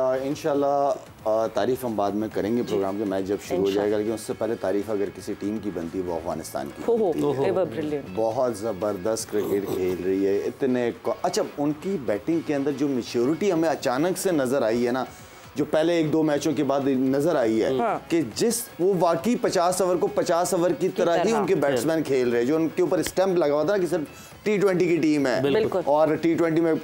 इनशाला तारीफ़ हम बाद में करेंगे प्रोग्राम के मैच जब शुरू हो जाएगा लेकिन उससे पहले तारीफ़ अगर किसी टीम की बनती है वो अफ़गानिस्तान की हो, हो, है। बहुत ज़बरदस्त क्रिकेट खेल रही है इतने अच्छा उनकी बैटिंग के अंदर जो मेच्योरिटी हमें अचानक से नज़र आई है ना जो पहले एक दो मैचों के बाद नज़र आई है हाँ। कि जिस वो वाकई 50 ओवर को 50 ओवर की तरह ही उनके बैट्समैन खेल रहे हैं जो उनके ऊपर स्टैंप लगा हुआ था कि सिर्फ़ टी ट्वेंटी की टीम है। और टी ट्वेंटी में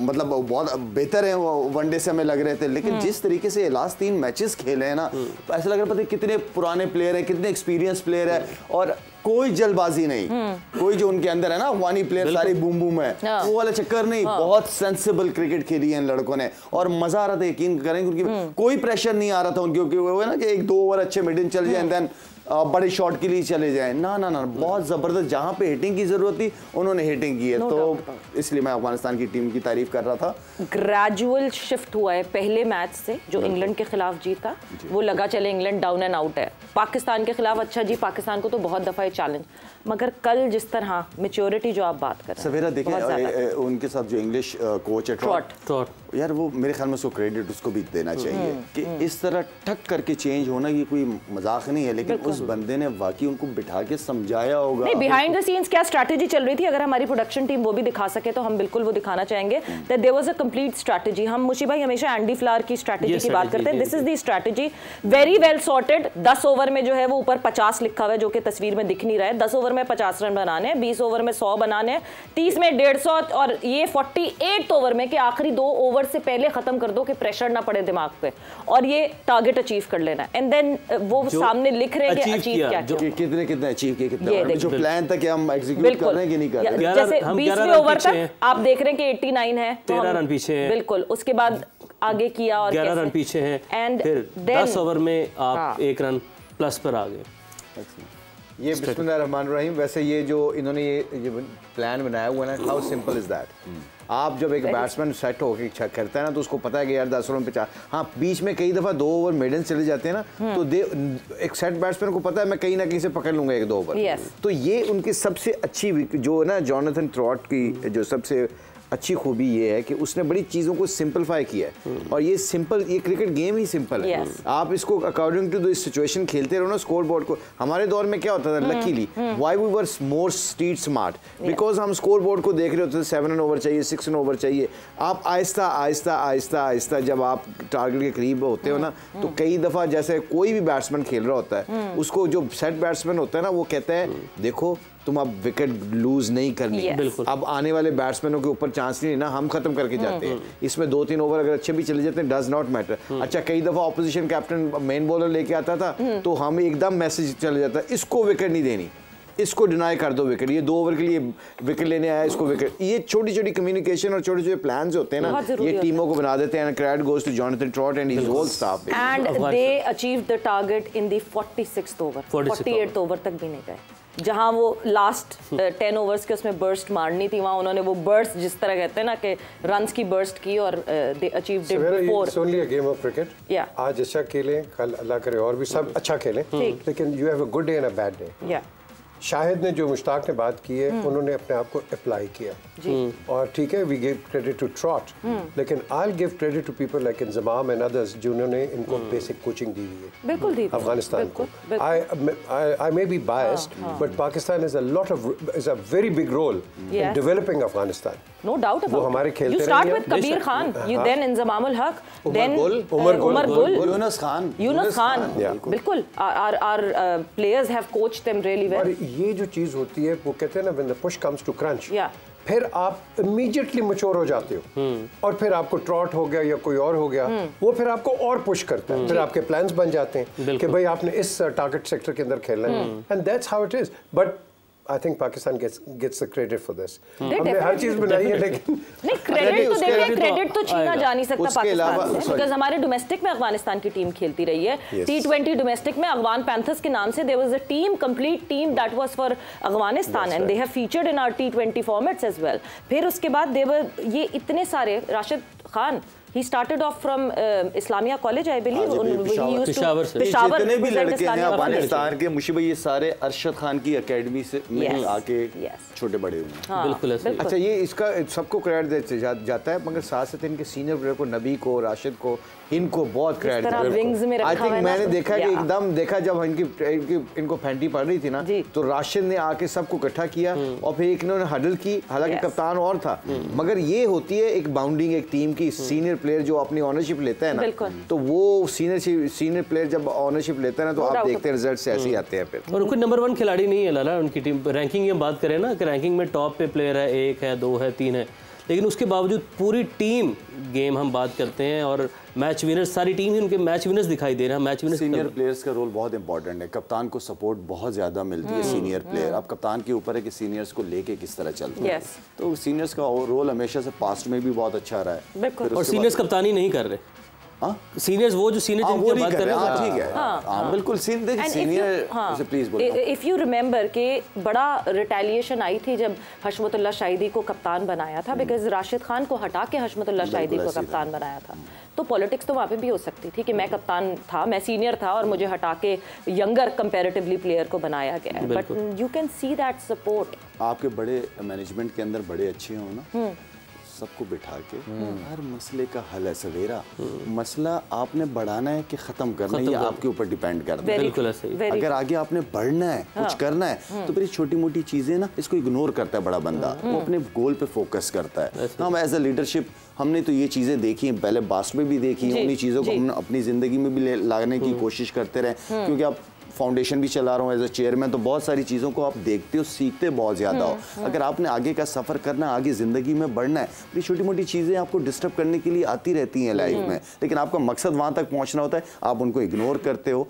मतलब बहुत बेहतर है वो वनडे से हमें लग रहे थे लेकिन हम्म। जिस तरीके से लास्ट तीन मैचेस खेले हैं ना तो ऐसा लग रहा है पता है कितने पुराने प्लेयर हैं कितने एक्सपीरियंस प्लेयर है और कोई जल्दबाजी नहीं हम्म। कोई जो उनके अंदर है ना अफगानी प्लेयर सारे बूम बूम है हाँ। वो वाला चक्कर नहीं बहुत सेंसिबल क्रिकेट खेली है इन लड़कों ने और मज़ा आ रहा था यकीन करें। क्योंकि कोई प्रेशर नहीं आ रहा था उनके क्योंकि वो है ना कि एक दो ओवर अच्छे मिडिल चल जाए देन बड़े शॉट के लिए चले जाए। ना ना ना बहुत ज़बरदस्त। जहाँ पे हिटिंग की ज़रूरत थी उन्होंने हिटिंग की है। No तो इसलिए मैं अफ़गानिस्तान की टीम की तारीफ़ कर रहा था। ग्रेजुअल शिफ्ट हुआ है पहले मैच से जो इंग्लैंड के खिलाफ जीता वो लगा चले इंग्लैंड डाउन एंड आउट है। पाकिस्तान के खिलाफ अच्छा जी पाकिस्तान को तो बहुत दफ़ा ये चैलेंज मगर कल जिस तरह मेच्योरिटी जो आप बात कर सवेरा देखें उनके साथ जो इंग्लिश कोच है ट्रॉट ट्रॉट यार वो मेरे ख्याल में उसको क्रेडिट उसको भी देना चाहिए कि इस तरह ठक करके चेंज होना ये कोई मज़ाक नहीं है लेकिन उस बंदे ने वाकई उनको बिठा के समझाया होगा। नहीं बिहाइंड द सीन्स क्या स्ट्रैटेजी चल रही थी? अगर हमारी प्रोडक्शन टीम वो भी दिखा सके तो हम बिल्कुल वो दिखाना चाहेंगे that there was a complete strategy हम मुशी भाई हमेशा एंडी फ्लावर की स्ट्रैटेजी की बात करते हैं। This is the strategy very well sorted 10 over में जो है वो ऊपर 50 लिखा हुआ है जो कि तस्वीर में दिख नहीं रहा है। 10 ओवर में 50 रन बनाने हैं 20 ओवर में 100 बनाने हैं 30 में 150 और ये 48 ओवर में कि आखिरी दो ओवर से पहले खत्म कर दो कि प्रेशर ना पड़े दिमाग पे और ये टारगेट अचीव कर लेना एंड देन वो सामने लिख रहे हैं कि अचीव किया, कितने कितने अचीव किए कितने? जो प्लान था कि हम एग्जीक्यूट कर रहे हैं कि नहीं कर रहे जैसे हम 20वें ओवर तक आप देख रहे हैं कि 89 है तो तेरह हम- रन पीछे हैं। बिल्कुल उसके बाद आगे किया और ग्यारह कैसे? रन पीछे हैं। एंड फिर then- दस ओवर में हाँ। आप एक रन प्लस पर आ गए। ये बिस्मिल्लाहिर्रहमानिर्रहीम वैसे ये जो इन्होंने ये ये प्लान बनाया हुआ है ना हाउ सिंपल इज़ दैट आप जब एक बैट्समैन सेट होकर चेक करता है ना तो उसको पता है कि यार दस ओवर पे चार हाँ बीच में कई दफ़ा दो ओवर मेडन चले जाते हैं ना तो दे एक सेट बैट्समैन को पता है मैं कहीं ना कहीं से पकड़ लूँगा एक दो ओवर। तो ये उनकी सबसे अच्छी जो है ना जॉनथन थ्रॉट की जो सबसे अच्छी खूबी ये है कि उसने बड़ी चीज़ों को सिंपलीफाई किया है। और ये सिंपल ये क्रिकेट गेम ही सिंपल है। Yes. आप इसको अकॉर्डिंग टू द सिचुएशन खेलते रहो ना स्कोर बोर्ड को। हमारे दौर में क्या होता था luckily why we were more street smart because हम स्कोर बोर्ड को देख रहे होते थे सेवन रन ओवर चाहिए सिक्स एन ओवर चाहिए। आप आहिस्ता आहिस्ता आहिस्ता आहिस्ता जब आप टारगेट के करीब होते हो ना तो कई दफ़ा जैसे कोई भी बैट्समैन खेल रहा होता है उसको जो सेट बैट्समैन होता है ना वो कहता है देखो तुम अब विकेट लूज नहीं करनी। Yes. अब आने वाले बैट्समैनों के ऊपर चांस नहीं ना हम खत्म करके जाते हैं। इसमें दो तीन ओवर अगर अच्छे भी चले जाते हैं डज नॉट मैटर अच्छा कई दफ़ा ऑपोजिशन कैप्टन मेन बॉलर लेके आता था तो हम एकदम मैसेज चले जाता है इसको विकेट नहीं देनी। इसको डिनाई कर दो विकेट ये दो ओवर के लिए विकेट लेने आया इसको विकेट ये छोटी छोटी कम्युनिकेशन और छोटे छोटे प्लान्स होते हैं ना ये टीमों को बना देते हैं। Credit goes to Jonathan Trott and his whole staff and they achieve the target in the 46th over 48th over तक भी नहीं गए। जहाँ वो लास्ट टेन ओवर्स के उसमें बर्स्ट मारनी थी वहाँ उन्होंने वो बर्स्ट जिस तरह कहते हैं ना कि रन्स की बर्स्ट की और they achieve game of cricket. आज अच्छा खेलें कल अल्लाह करे और भी सब अच्छा खेलें लेकिन you have a good day and a bad day या शाहिद ने जो मुश्ताक ने बात की है उन्होंने अपने आप को अप्लाई किया। और ठीक है we give credit to Trott लेकिन I give credit to people like Inzamam and others जिन्होंने इनको बेसिक कोचिंग दी हुई है। बिल्कुल दी अफ़गानिस्तान को। I may be biased but Pakistan is a lot of is a very big role in developing big no doubt वो हमारे खेलते यू स्टार्ट रहेंगे। With Kabir Khan you. Then Inzamam ul Haq then Umar Gul, Umar Gul Younis Khan Younis Khan Yeah. बिल्कुल are are players have coached them really और ये जो चीज़ होती है वो कहते हैं ना when the push comes to crunch Yeah. फिर आप इमीडिएटली मचोर हो जाते हो। और फिर आपको ट्रॉट हो गया या कोई और हो गया वो फिर आपको और पुश करता है। फिर आपके प्लान्स बन जाते हैं कि भाई आपने इस टारगेट सेक्टर के अंदर खेलना है। And that's how it is but I think Pakistan gets gets the credit for this हमने हर चीज़ बनाई है लेकिन नहीं क्रेडिट तो देखिए तो क्रेडिट तो छीना जा नहीं सकता पाकिस्तान से बिकॉज़ हमारे डोमेस्टिक में अफ़गानिस्तान की टीम खेलती रही है। टी ट्वेंटी डोमेस्टिक में अफगान पैंथर्स के नाम से there was a team complete team that was for Afghanistan and they have featured in our T twenty formats as well फिर उसके बाद देवर ये इतने सारे Rashid Khan he started off from uh, Islamia College, I believe. हाँ used to- पेशावर से। ये जितने भी लड़के हैं अफ़गानिस्तान के मुशी ये सारे अरशद खान की एकेडमी से में Yes, आके yes. छोटे बड़े हुए हाँ, बिल्कुल ही। अच्छा ये इसका सबको क्रेडिट देते जा, जाता है मगर साथ साथ इनके सीनियर प्लेयर को नबी को राशिद को इनको बहुत क्रेडिट में आई थिंक है मैंने देखा कि एकदम देखा जब इनकी, इनकी इनको फैंटी पड़ रही थी ना तो राशिद ने आके सबको इकट्ठा किया और फिर इन्होंने हडल की हालाँकि कप्तान और था। मगर ये होती है एक बाउंडिंग एक टीम की सीनियर प्लेयर जो अपनी ऑनरशिप लेते हैं ना तो वो सीनियर सीनियर प्लेयर जब ऑनरशिप लेते हैं ना तो आप देखते हैं रिज़ल्ट से ऐसे ही आते हैं फिर। और कोई नंबर वन खिलाड़ी नहीं है लाला उनकी टीम रैंकिंग की बात करें ना कि रैंकिंग में टॉप पे प्लेयर है एक है दो है तीन है। लेकिन उसके बावजूद पूरी टीम गेम हम बात करते हैं और मैच विनर्स सारी टीम ही उनके मैच विनर्स दिखाई दे रहे हैं मैच विनर्स सीनियर प्लेयर्स का रोल बहुत इंपॉर्टेंट है। कप्तान को सपोर्ट बहुत ज़्यादा मिलती है सीनियर प्लेयर अब कप्तान के ऊपर है कि सीनियर्स को लेके किस तरह चलते हैं? तो सीनियर्स का रोल हमेशा से पास्ट में भी बहुत अच्छा रहा है। और सीनियर्स कप्तानी नहीं कर रहे। हाँ? सीनियर्स वो जो सीनियर हाँ, जिनकी बात कर रहे हाँ। हैं ठीक है। हाँ। बिल्कुल सीन देखिए सीनियर हाँ, से प्लीज़ बोलो। इफ़ यू रिमेंबर कि बड़ा रिटेलिएशन आई थी जब हशमतुल्लाह शाहिदी को कप्तान बनाया था बिकॉज़ राशिद खान को हटा के हशमतुल्लाह शाहिदी को ही। कप्तान बनाया था। तो पॉलिटिक्स तो वहाँ पे भी हो सकती थी कि मैं कप्तान था मैं सीनियर था और मुझे हटा के यंगर कंपैरेटिवली प्लेयर को बनाया गया है। But you can see that support आपके बड़े मैनेजमेंट के अंदर बड़े अच्छे हो ना। सबको बिठा के हर मसले का हल है सवेरा। मसला आपने बढ़ाना है कि खत्म करना है ये आपके ऊपर डिपेंड करता है। बिल्कुल अगर आगे आपने बढ़ना है कुछ करना है तो फिर छोटी मोटी चीज़ें ना इसको इग्नोर करता है बड़ा बंदा। वो अपने गोल पे फोकस करता है। हम एज अ लीडरशिप हमने तो ये चीज़ें देखी हैं पहले बास्ट में भी देखी हैं उन्हीं चीज़ों को हम अपनी ज़िंदगी में भी लाने की कोशिश करते रहे। क्योंकि आप फाउंडेशन भी चला रहा हूँ एज अ चेयरमैन तो बहुत सारी चीज़ों को आप देखते हो सीखते बहुत ज़्यादा हो। अगर आपने आगे का सफ़र करना है आगे ज़िंदगी में बढ़ना है ये छोटी मोटी चीज़ें आपको डिस्टर्ब करने के लिए आती रहती हैं लाइफ में। लेकिन आपका मकसद वहाँ तक पहुँचना होता है आप उनको इग्नोर करते हो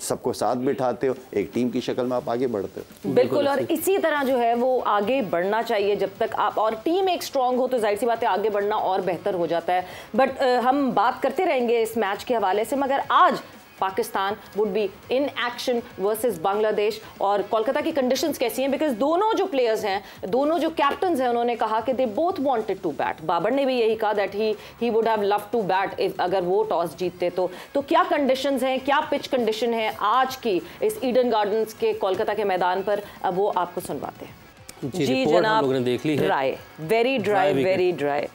सबको साथ बिठाते हो एक टीम की शक्ल में आप आगे बढ़ते हो। बिल्कुल और इसी तरह जो है वो आगे बढ़ना चाहिए जब तक आप और टीम एक स्ट्रांग हो तो ज़ाहिर सी बात है आगे बढ़ना और बेहतर हो जाता है। बट हम बात करते रहेंगे इस मैच के हवाले से मगर आज Pakistan would be in action versus Bangladesh. और कोलकाता की कंडीशंस कैसी हैं? बिकॉज़ दोनों जो प्लेयर्स हैं दोनों जो कैप्टन हैं उन्होंने कहा कि they both wanted to bat Babar ने भी यही कहा that he he would have love to bat अगर वो टॉस जीतते तो। तो क्या कंडीशन हैं? क्या पिच कंडीशन है आज की इस ईडन गार्डन्स के कोलकाता के मैदान पर? अब वो आपको सुनवाते हैं। जी, लोगों ने देख ली है। Dry very dry very dry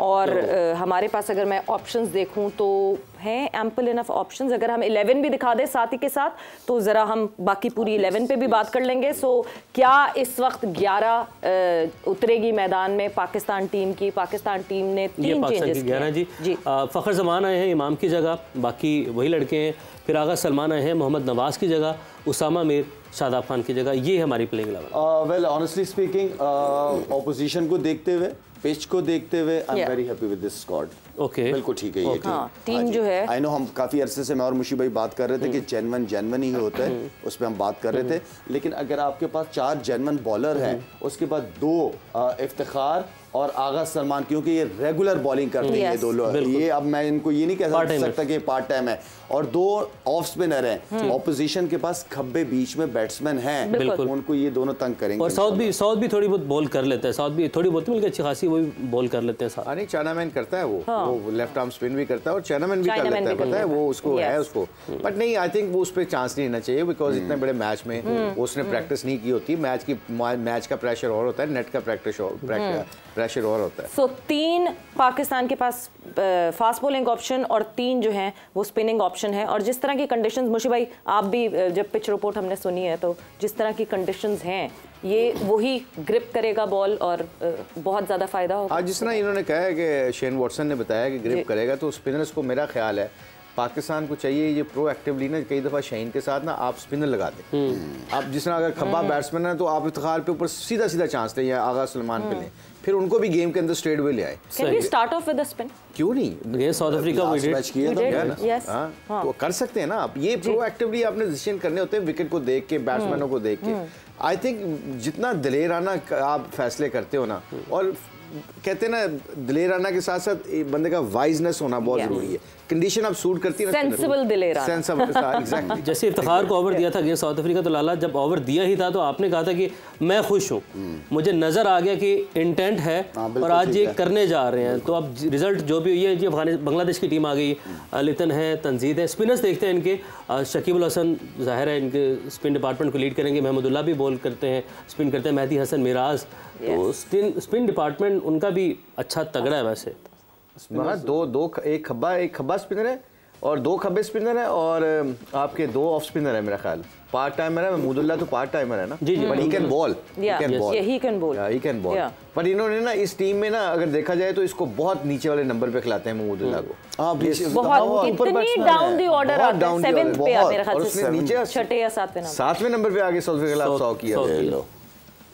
और अ, हमारे पास अगर मैं ऑप्शंस देखूँ तो हैं एम्पल इनफ ऑप्शंस अगर हम 11 भी दिखा दें साथ ही के साथ तो ज़रा हम बाकी पूरी 11 पे भी बात कर लेंगे। सो क्या इस वक्त 11 उतरेगी मैदान में पाकिस्तान टीम की? पाकिस्तान टीम ने तीन चेंजेस की ग्यारह जी। जी। फ़खर जमान आए हैं इमाम की जगह बाकी वही लड़के हैं। फिर आगा सलमान आए हैं मोहम्मद नवाज़ की जगह उसामा मीर शादाब खान की जगह। ये हमारी playing eleven well honestly speaking opposition को देखते हुए पिच को देखते हुए I am very happy with this squad okay बिल्कुल ठीक है ये हाँ, टीम जो। है- आई नो हम काफ़ी अरसे से मैं और मुशी भाई बात कर रहे थे कि जेनवन जेनवन ही होता है। उस पर हम बात कर रहे थे। लेकिन अगर आपके पास चार जेनवन बॉलर हैं उसके बाद दो इफ्तिखार और आगा सलमान क्योंकि ये रेगुलर बॉलिंग करते हैं ये. दो लोग। ये अब मैं इनको ये नहीं कह सकता कि पार्ट टाइम है। और दो ऑफ़ स्पिनर हैं। ऑपोजिशन के पास खब्बे बीच में बैट्समैन हैं। बिल्कुल। उनको ये दोनों तंग करेंगे और साउथ भी साउथ भी थोड़ी बहुत बॉल कर लेते हैं। साउथ भी थोड़ी बहुत मिलकर अच्छी खासी वो भी बॉल कर लेते हैं साथ हाँ चाइनामैन करता है वो। वो लेफ़्ट आर्म स्पिन भी करता है और चाइनामैन भी कर लेता है पता है? वो उसको है उसको। बट नहीं आई थिंक वो उस पर चांस नहीं लेना चाहिए बिकॉज़ इतने बड़े मैच में उसने प्रैक्टिस नहीं की होती। मैच की मैच का प्रेशर और होता है नेट का प्रैक्टिस और प्रेशर और होता है। सो तीन पाकिस्तान के पास फास्ट बॉलिंग ऑप्शन और तीन जो हैं वो स्पिनिंग ऑप्शन है। और जिस तरह की कंडीशंस मुशी भाई आप भी जब पिच रिपोर्ट हमने सुनी है तो जिस तरह की कंडीशंस हैं ये वही ग्रिप करेगा बॉल और बहुत ज़्यादा फ़ायदा होगा। जिस तरह इन्होंने कहा है कि शेन वॉटसन ने बताया कि ग्रिप करेगा तो स्पिनर्स को मेरा ख्याल है पाकिस्तान को चाहिए ये प्रो एक्टिवली ना कई दफ़ा शाहीन के साथ ना आप स्पिनर लगा दें। आप जिस तरह अगर खब्बा बैट्समैन है तो आप इफ्तार पे ऊपर सीधा सीधा चांस लें या आगा सलमान पे लें फिर उनको भी गेम के अंदर स्ट्रेट वे ले आए। स्टार्ट ऑफ़ विद स्पिन क्यों नहीं? ये साउथ अफ्रीका मैच किया था ना? Yes. हाँ, तो कर सकते हैं ना आप। ये प्रोएक्टिवली आपने डिसीज़न करने होते हैं विकेट को देख के बैट्समैनों को देख के। आई थिंक जितना दलेराना आप फैसले करते हो ना और कहते हैं ना दिलेर राना के साथ साथ बंदे का वाइजनेस होना बहुत Yeah. ज़रूरी है। कंडीशन अब सूट करती है Sensible दिलेर राना। एग्जैक्टली जैसे इफ्तार को ओवर दिया था अगेंस्ट साउथ अफ्रीका तो लाला जब ओवर दिया ही था तो आपने कहा था कि मैं खुश हूँ। मुझे नज़र आ गया कि इंटेंट है हाँ, और आज ये करने जा रहे हैं। तो अब रिज़ल्ट जो भी हुई है अफ़गानिस्तान बांग्लादेश की टीम आ गई। लितन है तंजीद है स्पिनर्स देखते हैं इनके। शकीबुल हसन ज़ाहिर है इनके स्पिन डिपार्टमेंट को लीड करेंगे। महमूदुल्ला भी बॉल करते हैं स्पिन करते हैं। मेहदी हसन मिराज तो स्पिन स्पिन डिपार्टमेंट उनका भी अच्छा तगड़ा है वैसे। मगर दो दो एक खब्बा एक खब्बा स्पिनर है और दो खब्बे स्पिनर है और आपके दो ऑफ़ स्पिनर है मेरा ख्याल। पार्ट टाइमर है महमूदुल्ला तो पार्ट टाइमर है ना? जी, जी, but he can bowl he can bowl. He can bowl पर इन्होंने ना इस टीम में ना अगर देखा जाए तो इसको बहुत नीचे वाले नंबर पे खिलाते हैं महमूदुल्ला को। हाँ, बीच- बहुत हाँ, ऊपर इतनी डाउन है। दी ऑर्डर बहुत आते हैं? down the सेवेंथ order, पे आ बहुत। मेरे ख्याल से नीचे छठे या सातवें नंबर सातवें नंबर पे। आगे के खिलाफ सौ सौ किया। सौ है। किया।